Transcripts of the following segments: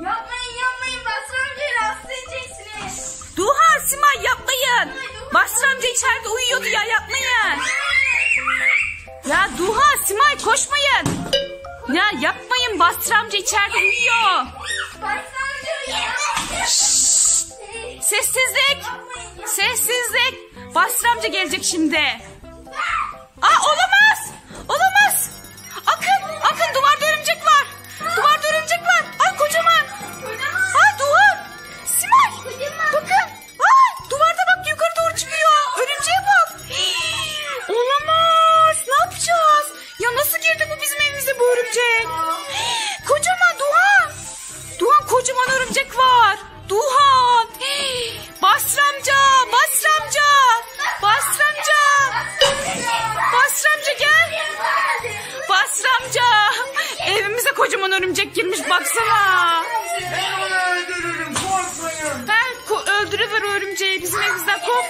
Yapmayın yapmayın Basri amcayı rahatsız edeceksiniz. Duha, Simay yapmayın. Basri amca içeride uyuyordu ya yapmayın. Ya Duha, Simay koşmayın. Ya yapmayın Basri amca içeride uyuyor. Basri amca. Sessizlik. Sessizlik. Basri amca gelecek şimdi. Örümcek var. Duhan. Hii, Basri amca. Basri amca. Basri amca. Basri amca gel. Basri amca. Evimize kocaman örümcek girmiş baksana. Ben onu öldürürüm ko- öldürüver örümceği bizim evimizden kov.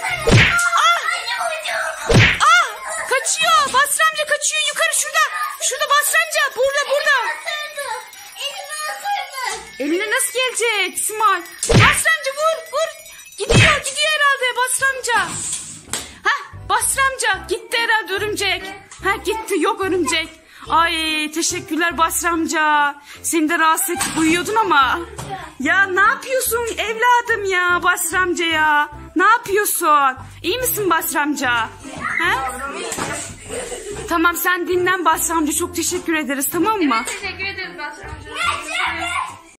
Gelecek Simay? Basri amca vur vur. Gidiyor gidiyor herhalde Basri amca. Hah Basri amca gitti herhalde örümcek. Ha gitti yok örümcek. Ay teşekkürler Basri amca. Seni de rahatsız edip uyuyordun ama. Ya ne yapıyorsun evladım ya Basri amca ya? Ne yapıyorsun? İyi misin Basri amca? Ha? Tamam sen dinlen Basri amca çok teşekkür ederiz tamam mı? Teşekkür ederim Basri amca.